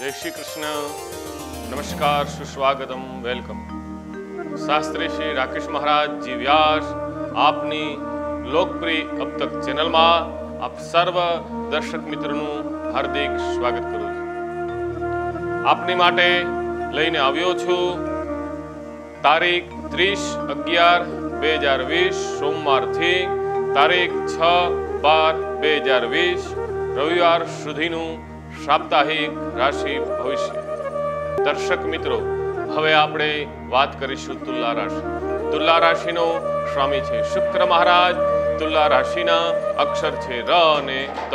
જય શ્રી કૃષ્ણ. નમસ્કાર, સુસ્વાગતમ, વેલકમ. શાસ્ત્રી શ્રી રાકેશ મહારાજ જી વ્યાસ, આપની લોકપ્રિય અબ તક ચેનલમાં આપ સર્વ દર્શક મિત્રોનું હાર્દિક સ્વાગત કરું છું. આપની માટે લઈને આવ્યો છું તારીખ ત્રીસ અગિયાર બે હજાર વીસ, સોમવારથી તારીખ છ બાર બે હજાર વીસ, રવિવાર સુધીનું સાપ્તાહિક રાશિ ભવિષ્ય. દર્શક મિત્રો, હવે આપણે વાત કરીશું તુલા રાશિ. તુલા રાશિનો સ્વામી છે શુક્ર મહારાજ. તુલા રાશિના અક્ષર છે ર અને ત.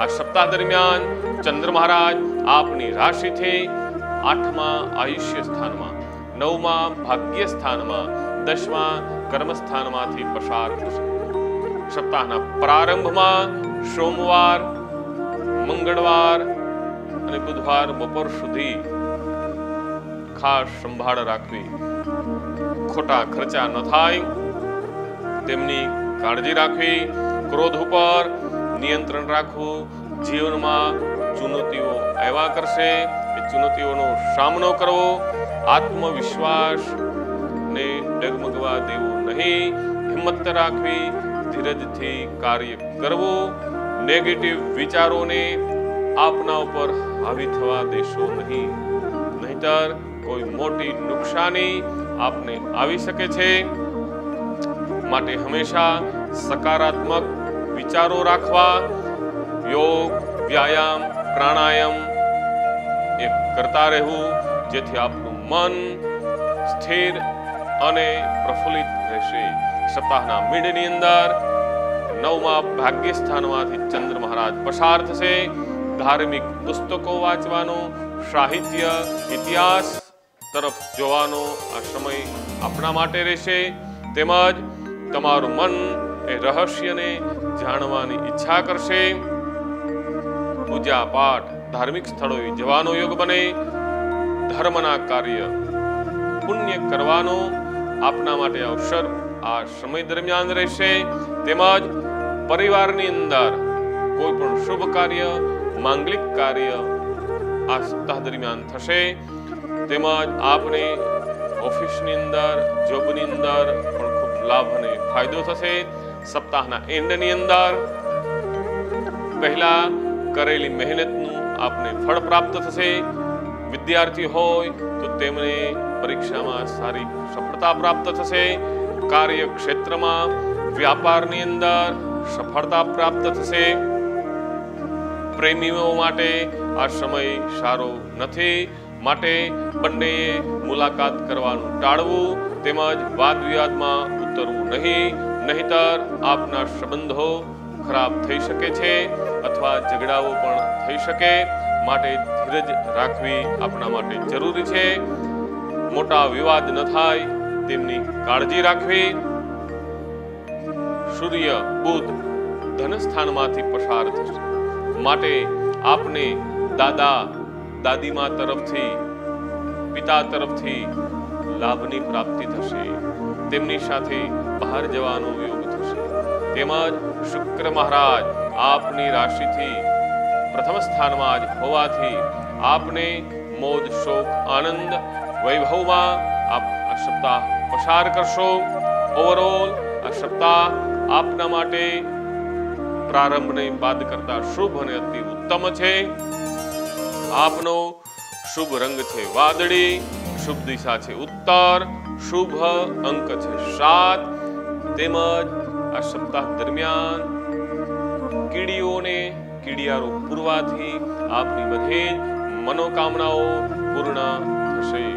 આ સપ્તાહ દરમિયાન ચંદ્ર મહારાજ આપની રાશિથી આઠમા આયુષ્ય સ્થાનમાં, નવમા ભાગ્ય સ્થાનમાં, દસમા કર્મસ્થાનમાંથી પસાર થશે. સપ્તાહના પ્રારંભમાં સોમવાર મંગળવાર અને બુધવાર બપોર સુધી ખાસ સંભાળ રાખવી. ખોટા ખર્ચા ન થાય. તેમની કાળજી રાખવી. ક્રોધ ઉપર નિયંત્રણ રાખવું. જીવનમાં ચુનૌતીઓ આવ્યા કરશે. એ ચુનૌતીઓનો સામનો કરવો. આત્મવિશ્વાસ ને ડગમગવા દેવું નહીં. હિંમત રાખવી. ધીરજથી કાર્ય કરવું. નેગેટિવ વિચારોને આપના ઉપર હાવી થવા દેશો નહીં. નહીતર કોઈ મોટી નુકસાની આપને આવી શકે છે. માટે હંમેશા સકારાત્મક વિચારો રાખવા, યોગ, વ્યાયામ, પ્રાણાયામ એ કરતા રહેવું, જેથી આપનું મન સ્થિર અને પ્રફુલ્લિત રહેશે. સપ્તાહના મિડની અંદર નવમા ભાગ્ય સ્થાનમાંથી ચંદ્ર મહારાજ પસાર થશે ધાર્મિક પુસ્તકો વાંચવાનો સાહિત્ય ઇતિહાસ તરફ જોવાનો આ સમય આપણા માટે રહેશે તેમજ તમારું મન એ રહસ્યને જાણવાની ઈચ્છા કરશે પૂજા પાઠ ધાર્મિક સ્થળોએ જવાનો યોગ બને ધર્મના કાર્ય પુણ્ય કરવાનો આપના માટે અવસર આ સમય દરમિયાન રહેશે તેમજ પરિવારની અંદર કોઈ પણ શુભ કાર્ય, માંગલિક કાર્ય આ સપ્તાહ દરમિયાન થશે. તેમજ આપને ઓફિસની અંદર, જોબની અંદર પણ ખૂબ લાભ અને ફાયદો થશે. સપ્તાહના એન્ડની અંદર પહેલા કરેલી મહેનતનું આપને ફળ પ્રાપ્ત થશે. વિદ્યાર્થી હોય તો તેમને પરીક્ષામાં સારી સફળતા પ્રાપ્ત થશે. કાર્યક્ષેત્રમાં, વ્યાપારની અંદર સફળતા પ્રાપ્ત થશે. પ્રેમીઓ માટે આ સમય સારો નથી. માટે બંનેએ મુલાકાત કરવાનું ટાળવું, તેમજ વાદ વિવાદમાં ઉતરવું નહીં. નહીતર આપના સંબંધો ખરાબ થઈ શકે છે અથવા ઝઘડાઓ પણ થઈ શકે. માટે ધીરજ રાખવી આપણા માટે જરૂરી છે. મોટા વિવાદ ન થાય, તેમની કાળજી રાખવી. સૂર્ય, બુધ ધનસ્થાનમાંથી પસાર થશે. માટે આપને દાદા, દાદીમા તરફથી, પિતા તરફથી લાભની પ્રાપ્તિ થશે. તેમની સાથે બહાર જવાનો યોગ થશે. તેમજ શુક્ર મહારાજ આપની રાશિથી પ્રથમ સ્થાનમાં જ હોવાથી આપને મોદ, શોક, આનંદ, વૈભવમાં આપ આ સપ્તાહ પસાર કરશો. ઓવરઓલ આ સપ્તાહ આપના માટે પ્રારંભને બાદ કરતા શુભ અને અતિ ઉત્તમ છે. આપનો શુભ રંગ છે વાદળી, શુભ દિશા છે ઉત્તર, શુભ અંક છે સાત. તેમજ આ સપ્તાહ દરમિયાન કીડીઓને કીડિયારો પૂરવાથી આપની બધી મનોકામનાઓ પૂર્ણ થશે.